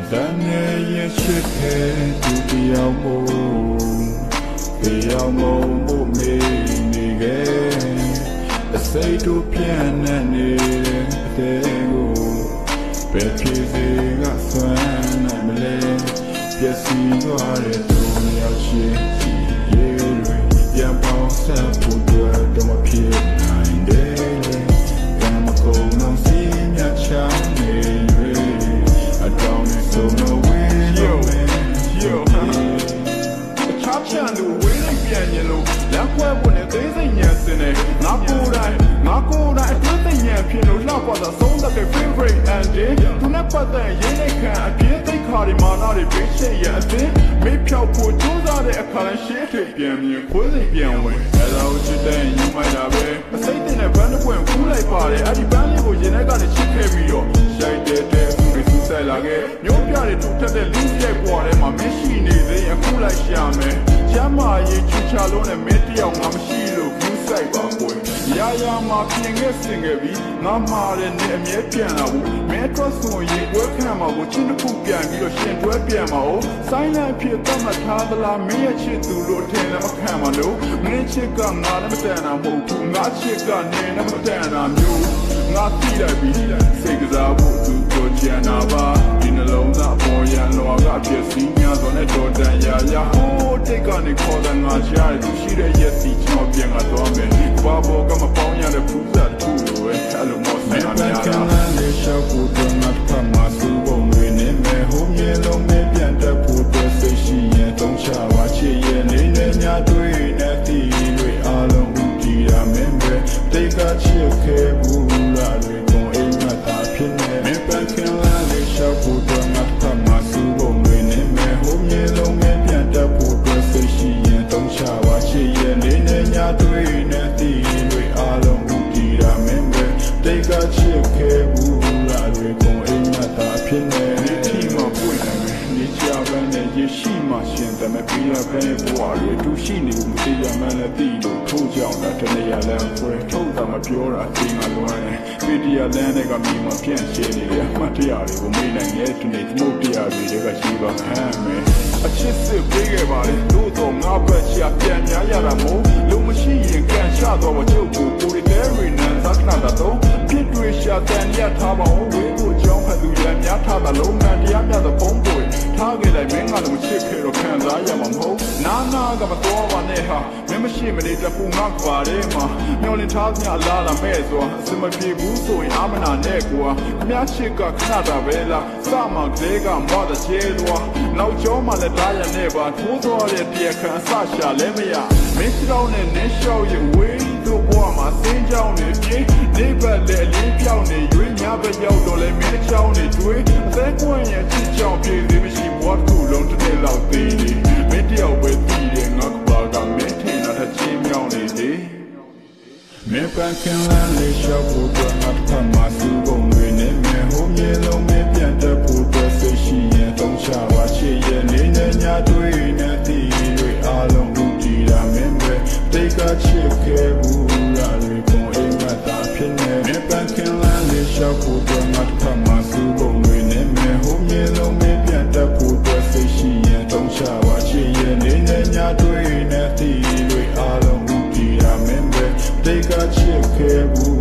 အတန်းနဲ့ရင်ချစ်ခဲ့သူတရားမို့တရားမို့မို့မေနေခဲ့အစိတ်တို့ပြန့်နေနေတဲ့အသေးကိုဘယ်ဖြစ်စေကဆွမ်းနိုင်မလဲပျက်စီးသွားတဲ့သူရောက်ချင်ရေတွေပြန်ပေါင်းဆက်ဖို့တော့မဖြစ် ခြားချန်သူဝေးလိုက်ပြန်ရင်လို့လမ်းခွဲဖို့နဲ့သေးစိတ်ညံစင်နေငါကိုယ်တိုင်ငါကိုယ်တိုင်အတွင်းသိညံဖြစ်လို့လှပတာဆုံးတဲ့ favorite ending သူနဲ့ပတ်သက်ရင်းနှိတ်ခံအပြင်းသိခါဒီမာနာတွေပေးချင်ရအတင်းမေးဖြောက်ဖို့ကြိုးစားတဲ့အခါတိုင်းရှေ့ထိပ်ပြန်မြင်ခွေးစိတ်ပြန်ဝင်အဲ့ဒါကိုချစ်တဲ့ယူမိုက်တာပဲအစိတ်တင်တဲ့ဘန်းတစ်ပွင့်ခူးလိုက်ပါတယ်အဲ့ဒီ ခဲ့မျိုးပြတဲ့ထူထက်တဲ့လူကြီးရဲ့ပွားထဲမှာမင်းရှိနေသေးရင်အခုလိုက်ရှာမယ်ကျမ်းမာရေးချူချလုံးနဲ့မင်းတယောက်ငါမရှိလို့ဘူးဆိုင်ပါကွယ်ရာရာမှာပြင်ခဲ့စင်ခဲ့ပြီးငါမှားတဲ့နဲ့အမြဲပြန်လာဘူးမင်းတော့ဆိုရင်ဝဲခံမှာကိုချင်းတစ်ခုပြန်ပြီးတော့ရှင်တွဲပြန်မှာ哦ဆိုင်းလန့်ဖြစ်တတ်မှတ်ထားသလားမင်းရဲ့ချစ်သူလို့ထင်လည်းမခံပါလို့မင်းချစ်ကငါလည်းမတန်တာမဟုတ်ဘူးငါချစ်ကနေလည်းမတန်တာမျိုးငါသိလိုက်ပြီစိတ်ကစားဖို့သူပြောချင်တာပါဒီနှလုံးသားပေါ် ရန်လောကပြည့်စည်များသောနဲ့တော်တန်ရာရာဟိုးတိတ်ကနေခေါ်တဲ့ငါရှားသူရှိတဲ့ရက်စီချောင်းပြန်လာတော့မယ်ဘာဘောကမပေါင်းရတဲ့ဖူးစားတစ်ခုလိုပဲအဲ့လိုမောဆမင်င်းတာပန်းများကတာန်းလေးရှောက်ဖို့တော့ငါဖတ်မှာစူပုံတွေနဲ့မဲ့ဟိုမြေလုံးမဲ့ပြန်တက်ဖို့တော့စိတ်ရှိရင်တုံးချပါချစ်ရဲ့နေနဲ့ညတွေ့နဲ့တီတွေအားလုံးဦးကြည်ရမင်းပဲတိတ်ကချစ်ခဲ့ဘူးလားတွေကိုအိမ်မသာဖြစ်နေမင်းပန်းကန်းလေးရှောက်ဖို့ မှရှင်တယ်မပြီးရပဲဘဝတွေတူရှိနေမှုသိရမှန်းလည်းသိလို့ထိုးကြောင်တာတနေရာလမ်းဖွယ်ထုတ်တာမပြောတာအင်းကလွမ်းတယ်ပီဒီယာလမ်းတွေကမိမပြန့်ရှင်းနေတယ်အမှတ်တရတွေကိုမေးနိုင်ရဲ့ဒီနေ့သမုတ်တရားတွေကရှိပါဟမ်းမယ်အချစ်စစ်ပေးခဲ့ပါလေလို့တော့ငါဘက်ချပြန်များရတာမို့လုံမရှိရင်ကန်ချတော့မချုပ်ဘူးကိုရီတဲရီနန်သတ်နာတော့ဖြစ်တွေ ရှာတန်ရထားပါဦးဝေးကိုကြောင်းဖတ်သူရများထားတာလုံးမှန်တရားမြတ်တဲ့ပုံပွေထားခဲ့လိုက်မင်းကလည်းမချစ်ခဲ့တော့ခံစားရမှာမဟုတ်နာနာကမတော်ပါ နဲ့ဟာမင်းမရှိမနေတဲ့ပူငါကွာတဲ့မှာမျောလင်းထားစရာလာလာမဲ့စွာအစမပြေဘူးဆိုရင်အာမနာနဲ့ကွာအများချစ်ကခဏတာပဲလားစမှကလေးကမွားတဲ့ချဲသွားနောက်ကျောမှလည်းဒါရနဲ့ပါထိုးသွားတဲ့တရားခံအစရှာလဲမရမင်းချောင်းနဲ့နင်းလျှောက်ရင်ဝေးတို့ဘဝမှာစင်းကြောင်းနေပြေးနေဘက်လည်းအလေးပြောင်းနေရွေးများပဲရောက်တော့လဲမင်းချောင်းနေတွေးအသက်ကွင်ရဲ့ချစ်ကြောင်ပြေးသေးမရှိဘဝတစ်ခုလုံးတစ်နေ့လောက်သေးနေမင်းတယောက်ပဲ မင်းပန်းကန်းလန်းလေးရှောက်ဖို့တော့ငါဖတ်မှာစူပုံတွေနဲ့မြေဟိုမြေလုံးမဲ့ပြန်တက်ဖို့တော့စိတ်ရှိရင်တုံးချပါချစ်ရဲ့နေနဲ့ညတွေ့နဲ့တီတွေအားလုံးဦးကြည်တာမင်းပဲတိတ်ကချစ်ခဲ့ဘူးလားတွေကိုအိမ်မသာဖြစ်နေမင်းပန်းကန်းလန်းလေးရှောက်ဖို့တော့ငါဖ တီတွေ